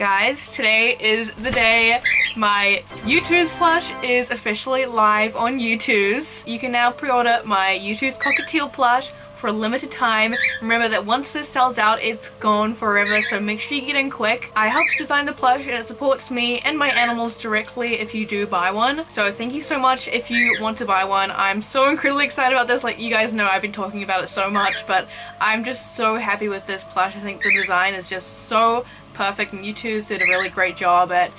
Guys, today is the day my YouTooz plush is officially live on YouTooz. You can now pre-order my YouTooz Cockatiel plush for a limited time. Remember that once this sells out, it's gone forever, so make sure you get in quick. I helped design the plush and it supports me and my animals directly if you do buy one. So thank you so much if you want to buy one. I'm so incredibly excited about this. Like you guys know I've been talking about it so much, but I'm just so happy with this plush. I think the design is just so perfect and YouTooz did a really great job at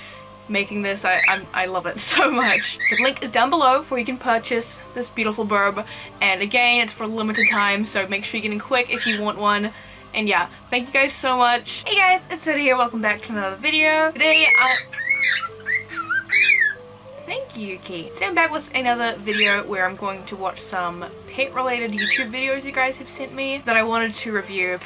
making this. I, I'm, i love it so much. The link is down below for you can purchase this beautiful burb. And again, it's for a limited time, so make sure you get in quick if you want one. And yeah, thank you guys so much. Hey guys, it's Soda here. Welcome back to another video. Today, I... Thank you, Kate. Today I'm back with another video where I'm going to watch some pet-related YouTube videos you guys have sent me that I wanted to review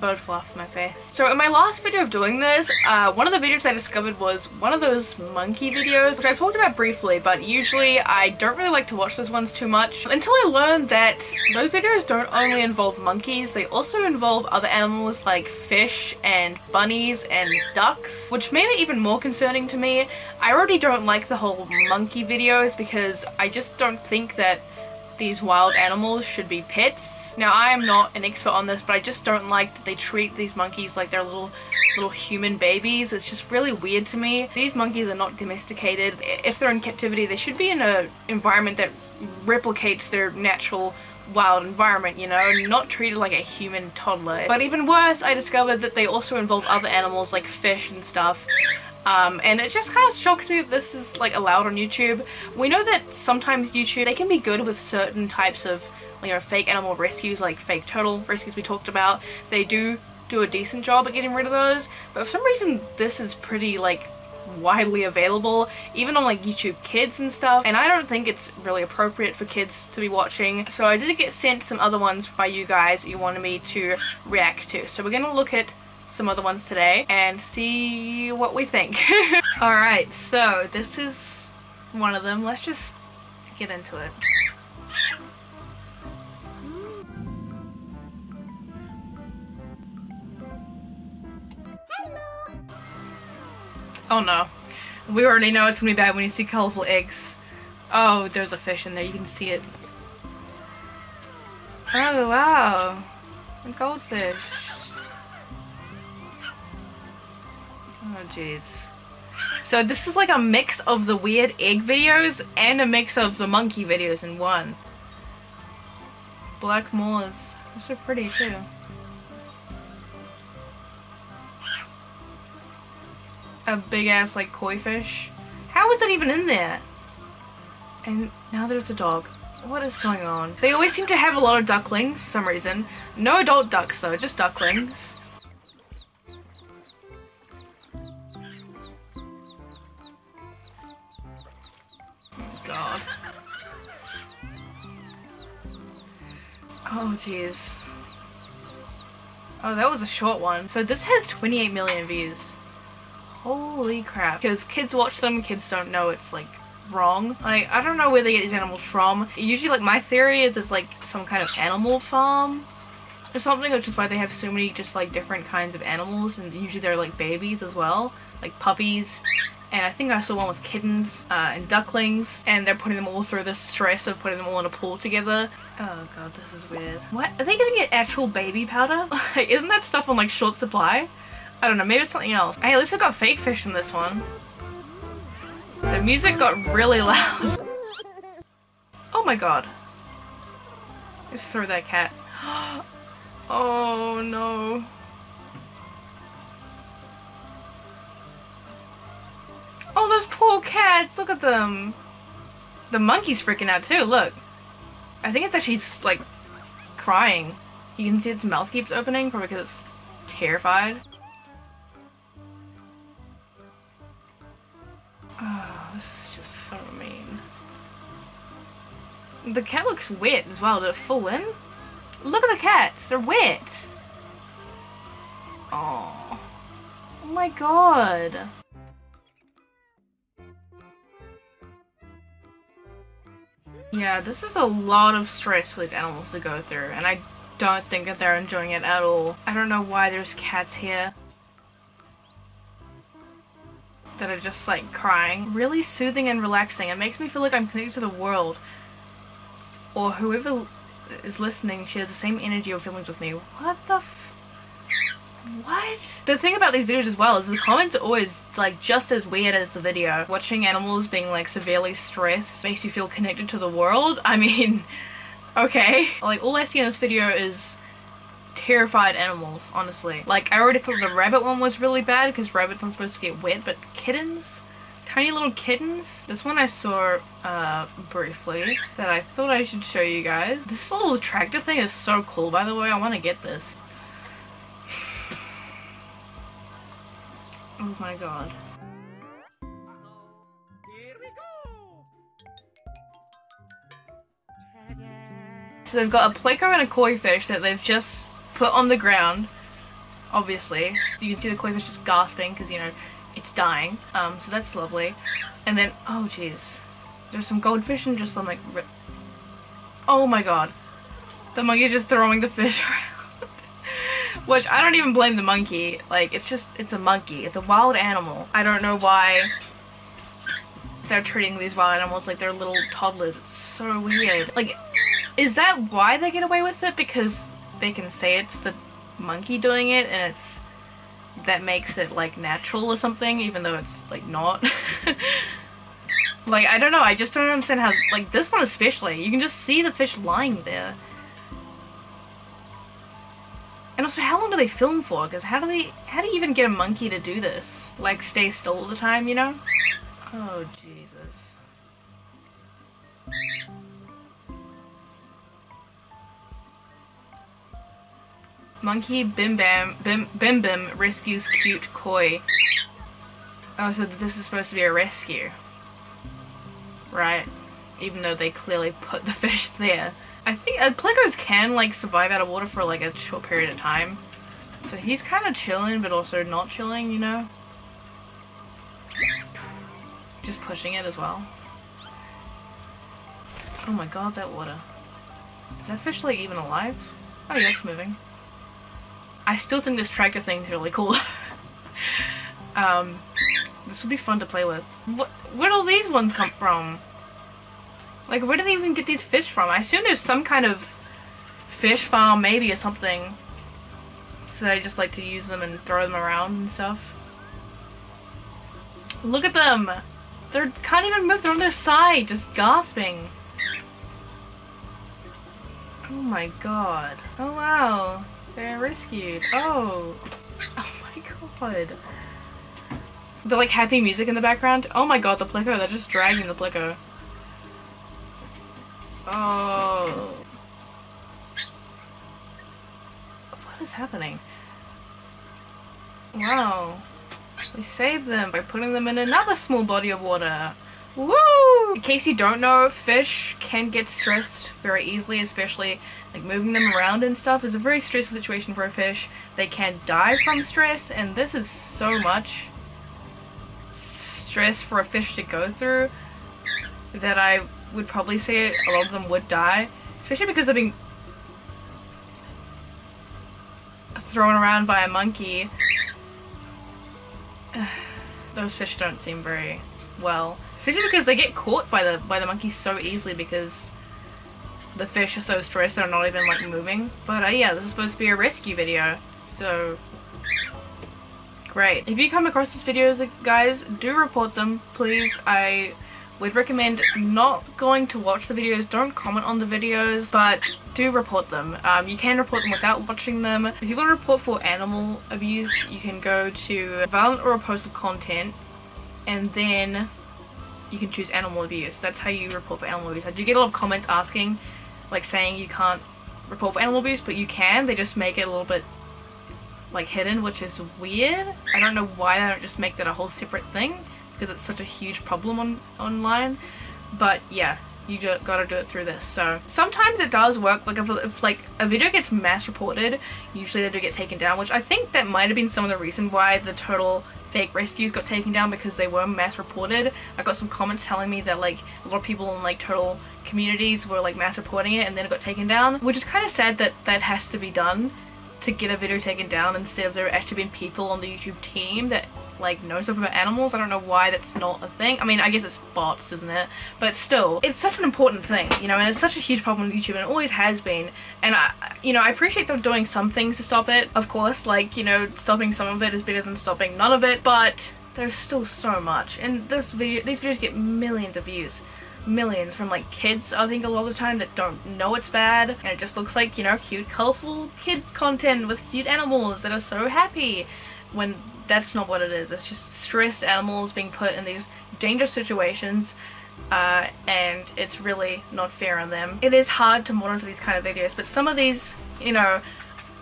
bird fluff my face. So in my last video of doing this, uh, one of the videos I discovered was one of those monkey videos, which I've talked about briefly, but usually I don't really like to watch those ones too much until I learned that those videos don't only involve monkeys, they also involve other animals like fish and bunnies and ducks, which made it even more concerning to me. I already don't like the whole monkey videos because I just don't think that these wild animals should be pets. Now I am not an expert on this but I just don't like that they treat these monkeys like they're little little human babies. It's just really weird to me. These monkeys are not domesticated. If they're in captivity they should be in an environment that replicates their natural wild environment, you know, not treated like a human toddler. But even worse, I discovered that they also involve other animals like fish and stuff. Um, and it just kind of shocks me that this is like allowed on YouTube. We know that sometimes YouTube, they can be good with certain types of you know, fake animal rescues like fake turtle rescues we talked about. They do do a decent job at getting rid of those, but for some reason this is pretty like widely available even on like YouTube Kids and stuff and I don't think it's really appropriate for kids to be watching so I did get sent some other ones by you guys you wanted me to react to so we're gonna look at some other ones today and see what we think. Alright, so this is one of them. Let's just get into it. Oh no. We already know it's gonna be bad when you see colorful eggs. Oh, there's a fish in there. You can see it. Oh, wow. A goldfish. Oh jeez. So this is like a mix of the weird egg videos and a mix of the monkey videos in one. Black moors. They're so pretty too. A big ass like koi fish. How is that even in there? And now there's a dog. What is going on? They always seem to have a lot of ducklings for some reason. No adult ducks though, just ducklings. Oh, jeez. Oh, that was a short one. So this has 28 million views. Holy crap. Because kids watch them, kids don't know it's like wrong. Like, I don't know where they get these animals from. Usually, like, my theory is it's like some kind of animal farm or something, which is why they have so many just like different kinds of animals and usually they're like babies as well. Like puppies and I think I saw one with kittens uh, and ducklings and they're putting them all through the stress of putting them all in a pool together. Oh god, this is weird. What? Are they giving it actual baby powder? like, Isn't that stuff on like short supply? I don't know, maybe it's something else. Hey, at least I got fake fish in this one. The music got really loud. oh my god. Just throw that cat. oh no. Oh, those poor cats. Look at them. The monkey's freaking out too. Look. I think it's that she's like crying. You can see its mouth keeps opening probably because it's terrified. Oh, this is just so mean. The cat looks wet as well. Did it fall in? Look at the cats. They're wet. Oh. Oh my god. Yeah, this is a lot of stress for these animals to go through, and I don't think that they're enjoying it at all. I don't know why there's cats here. that are just like crying. Really soothing and relaxing. It makes me feel like I'm connected to the world. Or whoever is listening shares the same energy or feelings with me. What the what? The thing about these videos as well is the comments are always like just as weird as the video. Watching animals being like severely stressed makes you feel connected to the world. I mean, okay. Like all I see in this video is terrified animals, honestly. Like I already thought the rabbit one was really bad because rabbits aren't supposed to get wet, but kittens? Tiny little kittens? This one I saw uh, briefly that I thought I should show you guys. This little tractor thing is so cool by the way, I want to get this. Oh my god. So they've got a pleco and a koi fish that they've just put on the ground. Obviously. You can see the koi fish just gasping because, you know, it's dying. Um, so that's lovely. And then, oh jeez. There's some goldfish and just some like... Oh my god. The monkey's just throwing the fish around. Which I don't even blame the monkey. Like, it's just, it's a monkey. It's a wild animal. I don't know why they're treating these wild animals like they're little toddlers. It's so weird. Like, is that why they get away with it? Because they can say it's the monkey doing it and it's that makes it like natural or something even though it's like not like I don't know I just don't understand how like this one especially you can just see the fish lying there and also, how long do they film for? Because how do they, how do you even get a monkey to do this? Like, stay still all the time, you know? Oh, Jesus. Monkey Bim Bam, Bim Bim Bim rescues cute koi. Oh, so this is supposed to be a rescue. Right. Even though they clearly put the fish there. I think uh, plecos can like survive out of water for like a short period of time. So he's kind of chilling but also not chilling, you know? Just pushing it as well. Oh my god, that water. Is that fish like even alive? Oh yeah, it's moving. I still think this tractor thing is really cool. um, this would be fun to play with. What, where do all these ones come from? Like, where do they even get these fish from? I assume there's some kind of fish farm, maybe, or something. So they just like to use them and throw them around and stuff. Look at them! They can't even move, they're on their side, just gasping. Oh my god. Oh wow. They're rescued. Oh. Oh my god. The like happy music in the background. Oh my god, the pleco, they're just dragging the pleco. Oh. What is happening? Wow. We saved them by putting them in another small body of water. Woo! In case you don't know, fish can get stressed very easily, especially like moving them around and stuff is a very stressful situation for a fish. They can die from stress, and this is so much stress for a fish to go through that I would probably say a lot of them would die. Especially because they're being thrown around by a monkey. Those fish don't seem very well. Especially because they get caught by the by the monkey so easily because the fish are so stressed they're not even like moving. But uh, yeah, this is supposed to be a rescue video. So great. If you come across these videos guys, do report them please. I would recommend not going to watch the videos, don't comment on the videos, but do report them. Um, you can report them without watching them. If you want to report for animal abuse, you can go to violent or repulsive content and then you can choose animal abuse. That's how you report for animal abuse. I do get a lot of comments asking, like saying you can't report for animal abuse, but you can. They just make it a little bit like hidden, which is weird. I don't know why they don't just make that a whole separate thing because it's such a huge problem on online. But yeah, you gotta do it through this. So sometimes it does work. Like if, if, like a video gets mass reported, usually they do get taken down, which I think that might have been some of the reason why the total fake rescues got taken down because they were mass reported. I got some comments telling me that like a lot of people in like total communities were like mass reporting it and then it got taken down, which is kind of sad that that has to be done to get a video taken down instead of there actually being people on the YouTube team that like know stuff about animals. I don't know why that's not a thing. I mean, I guess it's bots, isn't it? But still, it's such an important thing, you know, and it's such a huge problem on YouTube and it always has been. And I, you know, I appreciate them doing some things to stop it. Of course, like, you know, stopping some of it is better than stopping none of it, but there's still so much. And this video, these videos get millions of views millions from like kids I think a lot of the time that don't know it's bad and it just looks like you know cute colorful kid content with cute animals that are so happy when that's not what it is. It's just stressed animals being put in these dangerous situations uh, and it's really not fair on them. It is hard to monitor these kind of videos but some of these, you know,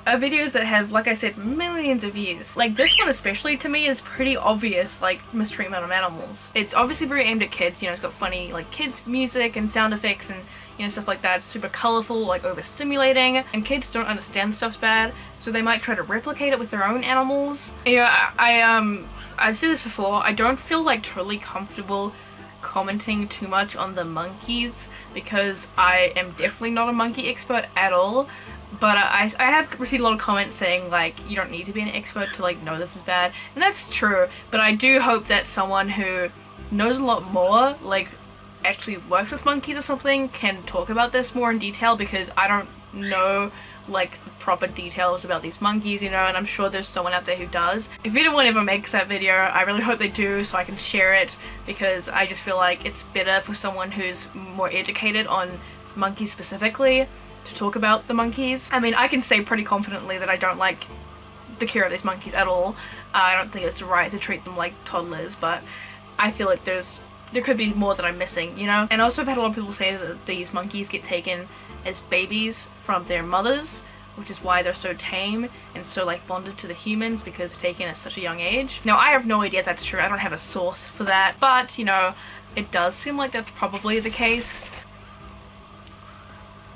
are videos that have, like I said, millions of views. Like this one especially to me is pretty obvious like mistreatment of animals. It's obviously very aimed at kids, you know, it's got funny like kids music and sound effects and you know, stuff like that. It's super colorful, like overstimulating, and kids don't understand stuff's bad, so they might try to replicate it with their own animals. You know, I, I um, I've said this before, I don't feel like totally comfortable commenting too much on the monkeys because I am definitely not a monkey expert at all but I, I have received a lot of comments saying like you don't need to be an expert to like know this is bad and that's true but I do hope that someone who knows a lot more like actually works with monkeys or something can talk about this more in detail because I don't know like the proper details about these monkeys you know and I'm sure there's someone out there who does. If anyone ever makes that video I really hope they do so I can share it because I just feel like it's better for someone who's more educated on monkeys specifically to talk about the monkeys. I mean I can say pretty confidently that I don't like the care of these monkeys at all. Uh, I don't think it's right to treat them like toddlers but I feel like there's there could be more that I'm missing, you know? And also I've had a lot of people say that these monkeys get taken as babies from their mothers, which is why they're so tame and so like bonded to the humans because they're taken at such a young age. Now I have no idea if that's true, I don't have a source for that, but you know, it does seem like that's probably the case.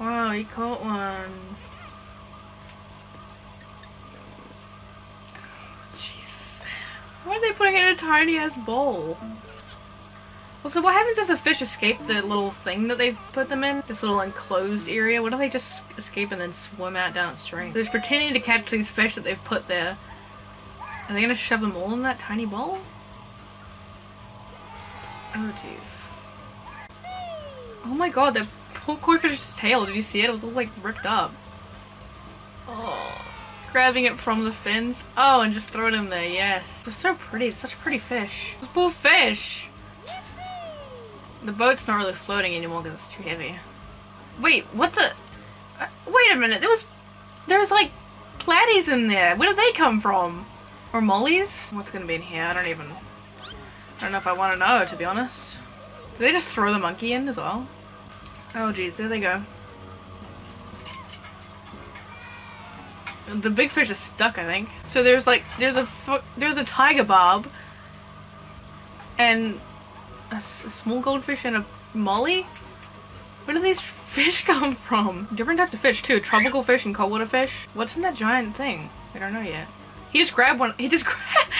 Wow, he caught one. Jesus. Why are they putting it in a tiny ass bowl? Well, so what happens if the fish escape the little thing that they've put them in? This little enclosed area? What if they just escape and then swim out downstream? They're just pretending to catch these fish that they've put there. Are they gonna shove them all in that tiny bowl? Oh jeez. Oh my god, the fish's tail, did you see it? It was all like ripped up. Oh. Grabbing it from the fins. Oh, and just throw it in there, yes. They're so pretty, it's such a pretty fish. This poor fish. The boat's not really floating anymore because it's too heavy. Wait, what the? Uh, wait a minute, there was, there was like platies in there. Where did they come from? Or mollies? What's gonna be in here? I don't even, I don't know if I want to know, to be honest. Did they just throw the monkey in as well? Oh geez, there they go. The big fish is stuck, I think. So there's like, there's a, there's a tiger barb and a, a small goldfish and a molly? Where do these fish come from? Different types of fish too. Tropical fish and cold water fish. What's in that giant thing? I don't know yet. He just grabbed one. He just grabbed.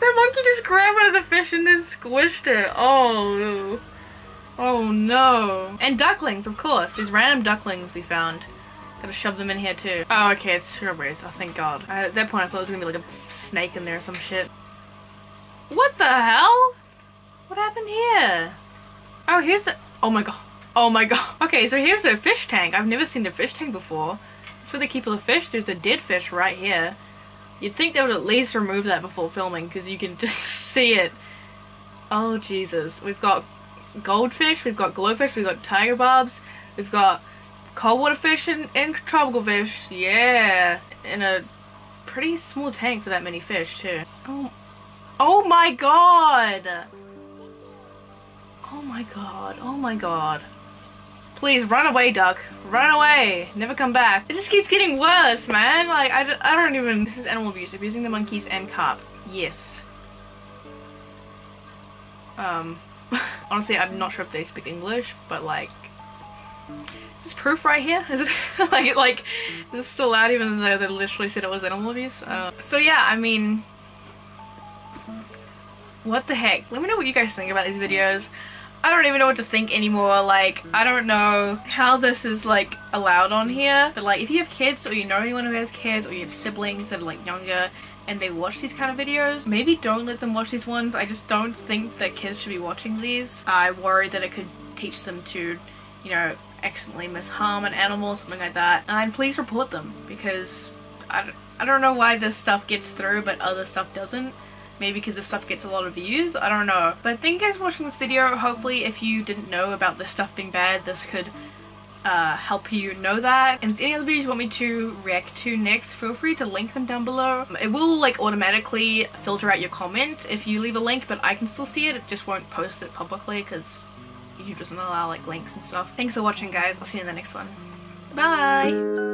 that monkey just grabbed one of the fish and then squished it. Oh. Oh no. And ducklings, of course. These random ducklings we found. Gotta shove them in here too. Oh, okay, it's strawberries. Oh, thank God. I, at that point, I thought it was gonna be like a snake in there or some shit. What the hell? What happened here? Oh, here's the- oh my god. Oh my god. Okay, so here's the fish tank. I've never seen the fish tank before. That's where they keep all the fish. There's a dead fish right here. You'd think they would at least remove that before filming because you can just see it. Oh Jesus. We've got goldfish, we've got glowfish, we've got tiger barbs, we've got cold water fish and, and tropical fish. Yeah. In a pretty small tank for that many fish too. Oh, oh my god! Oh my god, oh my god. Please run away, duck. Run away. Never come back. It just keeps getting worse, man. Like, I, I don't even... This is animal abuse. Abusing the monkeys and carp. Yes. Um, honestly, I'm not sure if they speak English, but like... Is this proof right here? Is this, like, like, is this still out even though they literally said it was animal abuse? Uh, so yeah, I mean... What the heck? Let me know what you guys think about these videos. I don't even know what to think anymore. Like, I don't know how this is like allowed on here. But like, if you have kids or you know anyone who has kids or you have siblings that are like younger and they watch these kind of videos, maybe don't let them watch these ones. I just don't think that kids should be watching these. I worry that it could teach them to, you know, accidentally misharm an animal, or something like that. And please report them because I, I don't know why this stuff gets through but other stuff doesn't. Maybe because this stuff gets a lot of views, I don't know. But thank you guys for watching this video. Hopefully if you didn't know about this stuff being bad, this could uh, help you know that. And if any other videos you want me to react to next, feel free to link them down below. It will like automatically filter out your comment if you leave a link, but I can still see it. It just won't post it publicly because YouTube doesn't allow like links and stuff. Thanks for watching guys. I'll see you in the next one. Bye!